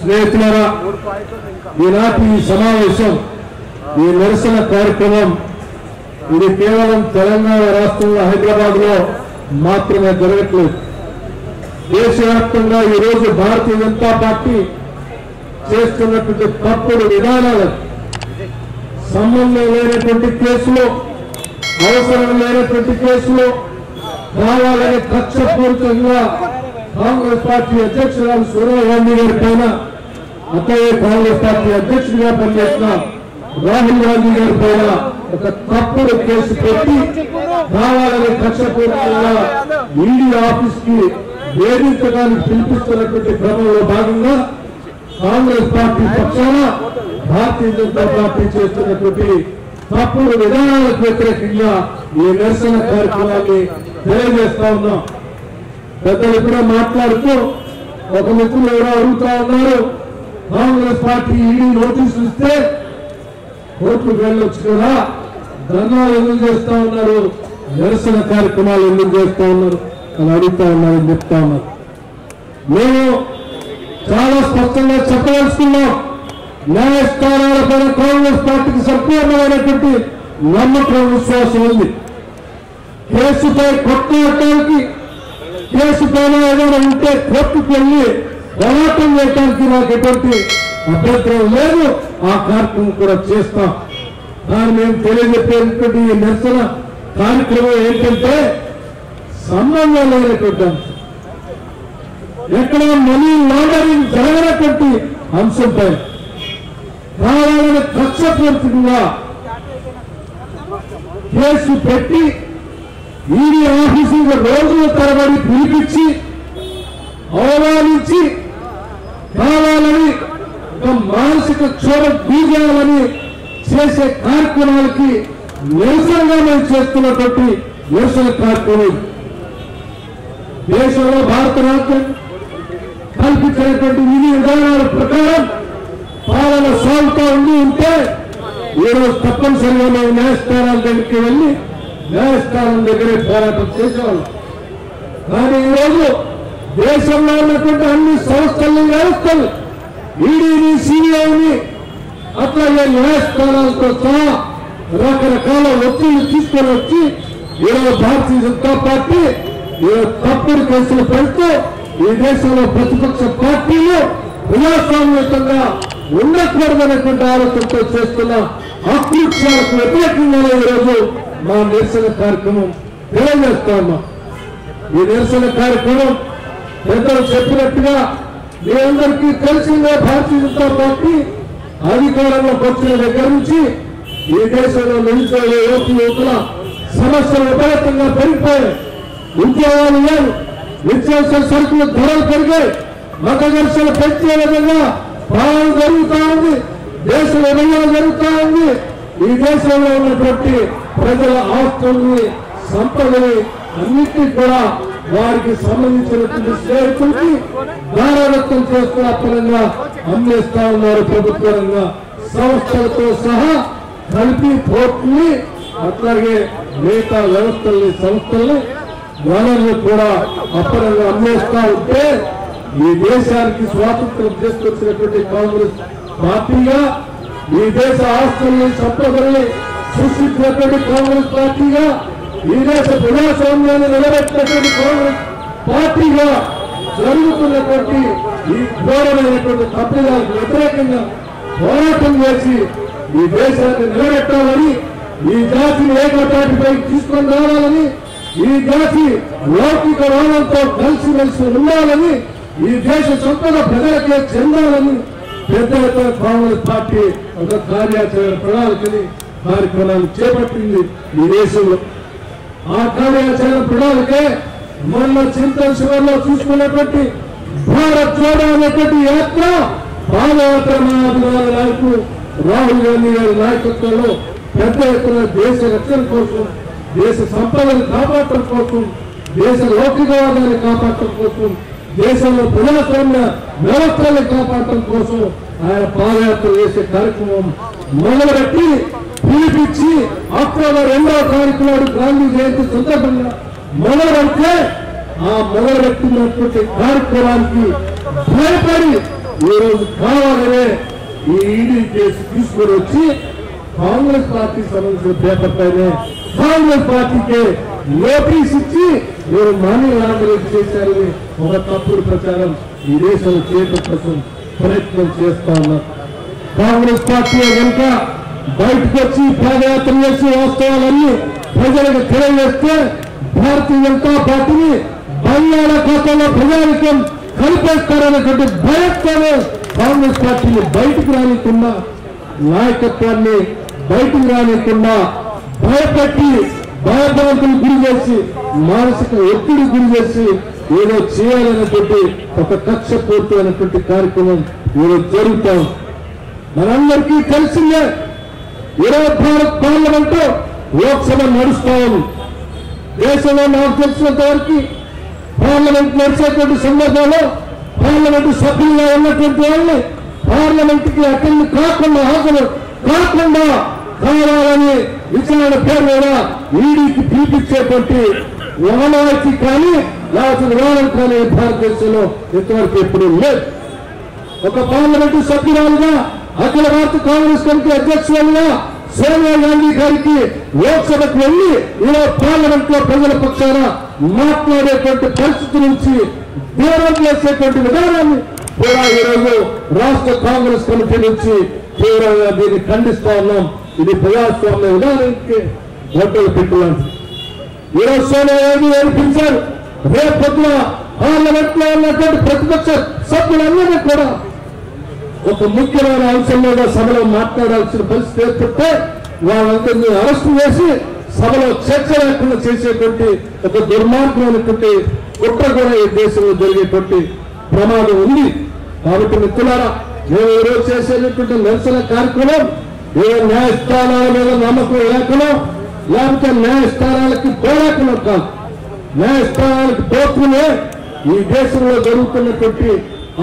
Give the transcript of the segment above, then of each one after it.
స్నేహితులారా ఈనాటి ఈ సమావేశం ఈ నిరసన కార్యక్రమం ఇది కేవలం తెలంగాణ రాష్ట్రంలో హైదరాబాద్లో మాత్రమే జరగట్లేదు. దేశవ్యాప్తంగా ఈ రోజు భారతీయ జనతా పార్టీ చేస్తున్నటువంటి తప్పుడు విధానాలు సంబంధం లేనటువంటి కేసులో అవసరం లేనటువంటి కేసులో కావాలని కక్షపూరితంగా కాంగ్రెస్ పార్టీ అధ్యక్షురాలు సోనియా గాంధీ గారి పైన అట్లాగే కాంగ్రెస్ పార్టీ అధ్యక్షుడిగా పనిచేసిన రాహుల్ గాంధీ గారి పైన ఒక తప్పుడు కేసు పెట్టి కావాలని కక్షపూరితంగా ఈడీ ఆఫీస్కి వేధించడానికి పిలిపిస్తున్నటువంటి క్రమంలో భాగంగా కాంగ్రెస్ పార్టీ పక్షాన భారతీయ జనతా పార్టీ చేస్తున్నటువంటి తప్పుడు విధానాలకు వ్యతిరేకంగా ఈ నిరసన కార్యక్రమాన్ని తెలియజేస్తా ఉన్నాం. పెద్దలు కూడా మాట్లాడుతూ ఒక మిత్రులు ఎవరో అడుగుతా ఉన్నారు. కాంగ్రెస్ పార్టీ ఈడీ నోటీసులు ఇస్తే కోర్టుకు వెళ్ళొచ్చు కదా. ధర్నాలు ఎందుకు చేస్తా ఉన్నారు? నిరసన కార్యక్రమాలు ఎందుకు చేస్తా ఉన్నారు? అని అడుగుతా ఉన్నారని చెప్తా ఉన్నారు. మేము చాలా స్పష్టంగా చెప్పదలుచుకున్నాం. న్యాయస్థానాల పైన కాంగ్రెస్ పార్టీకి సంపూర్ణమైనటువంటి నమ్మకం విశ్వాసం ఉంది. కేసుపై కొట్లాడటానికి కేసు పైన ఏదైనా ఉంటే కోర్టుకు వెళ్ళి పోరాటం చేయడానికి నాకు ఎటువంటి అభ్యంతరం లేదు. ఆ కార్యక్రమం కూడా చేస్తాం. కానీ మేము తెలియజెప్పేటువంటి ఈ నిరసన కార్యక్రమం ఏంటంటే సంబంధం లేనటువంటి అంశం. ఎక్కడ మనీ లాండరింగ్ జరగనటువంటి అంశంపై కావాలని కక్షపూర్తిగా కేసు పెట్టి ఈడీ ఆఫీసుకు రోజుల తరబడి పిలిపించి అవమానించి కావాలని ఒక మానసిక క్షోభ బీజాలని చేసే కార్యక్రమాలకి నిరసనగా మేము చేస్తున్నటువంటి నిరసన కార్యక్రమం. దేశంలో భారత రాష్ట్రం కల్పించినటువంటి విధి విధానాల ప్రకారం పాలన సాగుతూ ఉండి ఉంటే ఈరోజు తప్పనిసరిగా మేము న్యాయస్థానాల దగ్గరికి వెళ్ళి న్యాయస్థానం దగ్గరే పోరాటం చేసేవాళ్ళం. కానీ ఈరోజు దేశంలో ఉన్నటువంటి అన్ని సంస్థల్ని వ్యవస్థలు ఈడీని సిబిఐని అట్లాగే న్యాయస్థానాలతో సహా రకరకాల ఒత్తిళ్ళు తీసుకొని వచ్చి ఈరోజు భారతీయ జనతా పార్టీ ఈరోజు తప్పుడు కేసులు పెడుతూ ఈ దేశంలో ప్రతిపక్ష పార్టీలు ప్రజాస్వామ్యతంగా ఉండకూడదనేటువంటి ఆలోచనతో చేస్తున్న అకృత్యాలకు వ్యతిరేకంగా ఈరోజు మా నిరసన కార్యక్రమం తెలియజేస్తా ఉన్నాం. ఈ నిరసన కార్యక్రమం పెద్దలు చెప్పినట్టుగా మీ అందరికీ తెలిసిందే భారతీయ జనతా పార్టీ అధికారంలోకి వచ్చిన దగ్గర నుంచి ఈ దేశంలో నిలిచిపోయే యువత యువకుల సమస్యలు విపరీతంగా పెరిగిపోయాయి. ఉద్యోగాలు లేవు నిత్యావసర సరుకులు ధరలు పెరిగాయి. మత ఘర్షణ పెంచే విధంగా పాలన జరుగుతూ ఉంది దేశ విభజన జరుగుతూ ఉంది. ఈ దేశంలో ఉన్నటువంటి ప్రజల ఆస్తుల్ని సంపదని అన్నిటికీ కూడా వారికి సంబంధించినటువంటి స్నేహితులకి దారాదత్తం చేస్తున్న పరంగా అమ్మేస్తా ఉన్నారు ప్రభుత్వ రంగ సంస్థలతో సహా కలిపి పోర్టుని అట్లాగే మిగతా వ్యవస్థల్ని సంస్థల్ని వనరులు కూడా అప్పనంగా అమ్మేస్తా ఉంటే ఈ దేశానికి స్వాతంత్రం తీసుకొచ్చినటువంటి కాంగ్రెస్ పార్టీగా ఈ దేశ ఆస్తుల్ని సంపదల్ని సృష్టించినటువంటి కాంగ్రెస్ పార్టీగా ఈ దేశ ప్రజాస్వామ్యాన్ని నిలబెట్టినటువంటి కాంగ్రెస్ పార్టీగా జరుగుతున్నటువంటి ఈ ఘోరమైనటువంటి తప్పిదాలకు వ్యతిరేకంగా పోరాటం చేసి ఈ దేశాన్ని నిలబెట్టాలని ఈ జాతిని ఏకతాటిపై తీసుకొని రావాలని ఈ జాతి లౌకిక కలిసి కలిసిమెలిసి ఉండాలని ఈ దేశ సొంతన ప్రజలకే చెందాలని పెద్ద ఎత్తున కాంగ్రెస్ పార్టీ ఒక కార్యాచరణ ప్రణాళికని కార్యక్రమాలు చేపట్టింది ఈ దేశంలో. ఆ కార్యాచరణ ప్రణాళికే మొన్న చింతన్ శివర్లో చూసుకున్నటువంటి భారత్ జోడో అనేటువంటి యాత్ర పాదయాత్ర మహాభిమాన నాయకులు రాహుల్ గాంధీ గారి నాయకత్వంలో పెద్ద ఎత్తున దేశ రక్షణ కోసం దేశ సంపదను కాపాడటం కోసం దేశ లౌకికవాదాన్ని కాపాడటం కోసం దేశంలో ప్రజాస్వామ్య వ్యవస్థల్ని కాపాడటం కోసం ఆయన పాదయాత్ర చేసే కార్యక్రమం మొదలుపెట్టి పిలిపించి అక్టోబర్ రెండవ తారీఖు నాడు గాంధీ జయంతి సందర్భంగా మొదలు ఆ మొదలెట్టినటువంటి కార్యక్రమానికి భయపడి ఈరోజు కావాలనే ఈ ఈడీ కేసు తీసుకొని వచ్చి కాంగ్రెస్ పార్టీ సంబంధించిన పేపర్ పైనే కాంగ్రెస్ పార్టీకే నోటీస్ ఇచ్చి మీరు మనీ లాండరింగ్ చేశారని ఒక తప్పుడు ప్రచారం ఈ దేశంలో చేయటం కోసం ప్రయత్నం చేస్తా ఉన్నారు. కాంగ్రెస్ పార్టీ కనుక బయటకు వచ్చి పాదయాత్ర చేసి వాస్తవాలన్నీ ప్రజలకు తెలియజేస్తే భారతీయ జనతా పార్టీని బంగాళాఖాతంలో ప్రజానికం కలిపేస్తారనేటువంటి భయంతోనే కాంగ్రెస్ పార్టీని బయటకు రానికుండా నాయకత్వాన్ని బయటకు రానికుండా భయపెట్టి భయభ్రాంతులు గురి చేసి మానసిక ఒత్తిడి గురి చేసి ఏదో చేయాలనేటువంటి ఒక కక్ష పూర్తి పూర్తయినటువంటి కార్యక్రమం ఈరోజు జరుగుతాం. మనందరికీ తెలిసిందే ఇరవై భారత్ పార్లమెంట్ లోక్సభ నడుస్తా ఉంది. దేశంలో నాకు తెలిసినంత వరకు పార్లమెంట్ నడిచేటువంటి సందర్భంలో పార్లమెంట్ సభ్యులుగా ఉన్నటువంటి వాళ్ళని పార్లమెంట్కి అటెండ్ కాకుండా హాజరు కాకుండా కావాలని విచారణ పేరు మీద ఈడీకి పిలిపించేటువంటి వానానికి కానీ లేకపోతే విధానం కానీ భారతదేశంలో ఇంతవరకు ఎప్పుడూ లేదు. ఒక పార్లమెంటు సభ్యురాలుగా అఖిల భారత కాంగ్రెస్ కమిటీ అధ్యక్షులుగా సోనియా గాంధీ గారికి లోక్సభకు వెళ్ళి ఇలా పార్లమెంట్లో ప్రజల పక్షాన మాట్లాడేటువంటి పరిస్థితి నుంచి దూరం చేసేటువంటి విధానాన్ని కూడా ఈరోజు రాష్ట్ర కాంగ్రెస్ కమిటీ నుంచి తీవ్రంగా దీన్ని ఖండిస్తా ఉన్నాం. ఇది ప్రజాస్వామ్య విధానానికి గొడ్డలు పెట్టులాంటి ఈరోజు సోనియా గాంధీ గారు పిలిచారు రేపు పొద్దున పార్లమెంట్లో ఉన్నటువంటి ప్రతిపక్ష సభ్యులందరినీ కూడా ఒక ముఖ్యమైన అంశం మీద సభలో మాట్లాడాల్సిన పరిస్థితి ఏర్పడితే వాళ్ళందరినీ అరెస్ట్ చేసి సభలో చర్చ లేకుండా చేసేటువంటి ఒక దుర్మార్గమైనటువంటి కుట్ర కూడా ఈ దేశంలో జరిగేటువంటి ప్రమాదం ఉంది. కాబట్టి మిత్రులారా మేము ఈరోజు చేసేటటువంటి నిరసన కార్యక్రమం ఏ న్యాయస్థానాల మీద నమ్మకం లేకనో లేకపోతే న్యాయస్థానాలకి పోలేకనో కాదు. న్యాయస్థానాలకు పోతునే ఈ దేశంలో జరుగుతున్నటువంటి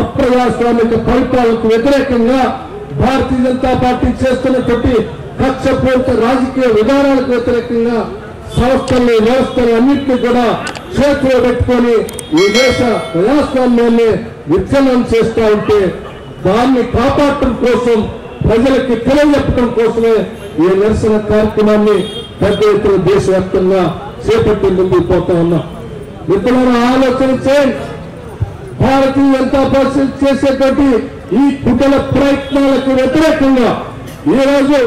అప్రజాస్వామిక పరిపాలనకు వ్యతిరేకంగా భారతీయ జనతా పార్టీ చేస్తున్నటువంటి కక్షపూరిత రాజకీయ విధానాలకు వ్యతిరేకంగా సంస్థల్ని వ్యవస్థలు అన్నింటినీ కూడా చేతిలో పెట్టుకొని ఈ దేశ ప్రజాస్వామ్యాన్ని విచ్ఛిన్నం చేస్తూ ఉంటే దాన్ని కాపాడటం కోసం ప్రజలకి తెలియజెప్పడం కోసమే ఈ నిరసన కార్యక్రమాన్ని పెద్ద ఎత్తున దేశవ్యాప్తంగా చేపట్టి ముందుకు పోతా ఉన్నాం. మిత్రులను ఆలోచన చేయండి. భారతీయ జనతా పార్టీ చేసేటువంటి ఈ కుటల ప్రయత్నాలకు వ్యతిరేకంగా ఈ రోజు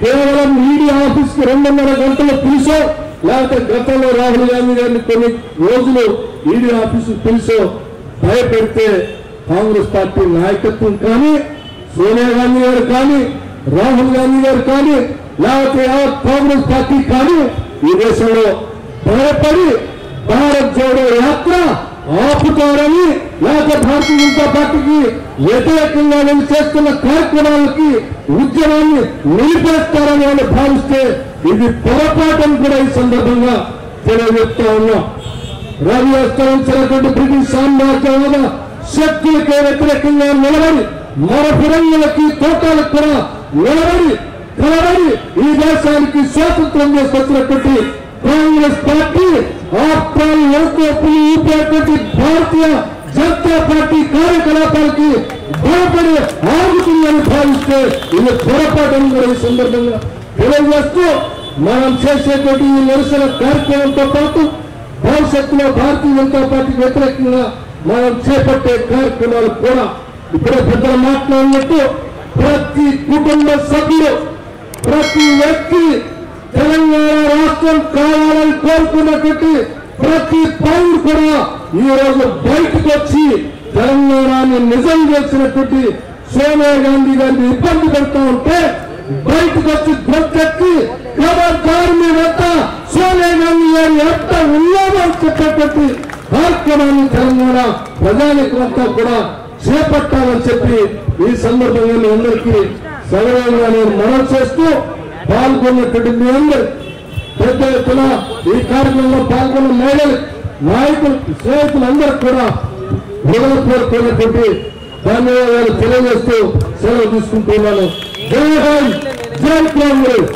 కేవలం ఈడీ ఆఫీస్కి రెండున్నర గంటలు పిలిచో లేకపోతే గతంలో రాహుల్ గాంధీ గారిని కొన్ని రోజులు ఈడీ ఆఫీసు పిలిచో భయపెడితే కాంగ్రెస్ పార్టీ నాయకత్వం కానీ సోనియా గాంధీ గారు కానీ రాహుల్ గాంధీ గారు కానీ లేకపోతే యావత్ కాంగ్రెస్ పార్టీ కానీ ఈ దేశంలో భయపడి భారత్ జోడో యాత్ర ఆపుతారని లేక భారతీయ జనతా పార్టీకి వ్యతిరేకంగా వీళ్ళు చేస్తున్న కార్యక్రమాలకి ఉద్యమాన్ని నిలిపేస్తారని వాళ్ళు భావిస్తే ఇది పొరపాటని కూడా ఈ సందర్భంగా తెలియజెప్తా ఉన్నాం రవి అస్తమించినటువంటి బ్రిటిష్ సామ్రాజ్యవాద శక్తులకే వ్యతిరేకంగా నిలబడి మర ఫిరంగులకి తోటాలకు కూడా నిలబడి నిలబడి ఈ దేశానికి స్వాతంత్రం చేసుకొచ్చినటువంటి కాంగ్రెస్ పార్టీ ఆఫ్టర్ లోకోపులు ఊపేటువంటి భారతీయ జనతా పార్టీ కార్యకలాపాలకి భయపడి ఆగుతుందని భావిస్తే ఇది పొరపాటు కూడా ఈ సందర్భంగా తెలియజేస్తూ మనం చేసేటువంటి ఈ నిరసన కార్యక్రమంతో పాటు భవిష్యత్తులో భారతీయ జనతా పార్టీకి వ్యతిరేకంగా మనం చేపట్టే కార్యక్రమాలు కూడా ఇప్పుడే పెద్దలు మాట్లాడినట్టు ప్రతి కుటుంబ సభ్యులు ప్రతి వ్యక్తి తెలంగాణ రాష్ట్రం కావాలని కోరుకున్నటువంటి ప్రతి పౌరుడు కూడా ఈ రోజు బయటకు వచ్చి తెలంగాణని నిజం చేసినటువంటి సోనియా గాంధీ గారిని ఇబ్బంది పెడతా ఉంటే బయటకు వచ్చి గొంతెత్తి ఖబర్దారు మీరంతా సోనియా గాంధీ గారి ఎంత ఉన్నామని చెప్పేటువంటి కార్యక్రమాన్ని తెలంగాణ ప్రజానికంతా కూడా చేపట్టాలని చెప్పి ఈ సందర్భంగా మీ అందరికీ సగవంగా నేను మనం చేస్తూ పాల్గొన్నటువంటి మీ అందరు పెద్ద ఎత్తున ఈ కార్యక్రమంలో పాల్గొన్న మహిళలు నాయకులు స్నేహితులందరూ కూడా హృదయపూర్వకమైనటువంటి ధన్యవాదాలు తెలియజేస్తూ సెలవు తీసుకుంటున్నాను. జై హింద్ జై కాంగ్రెస్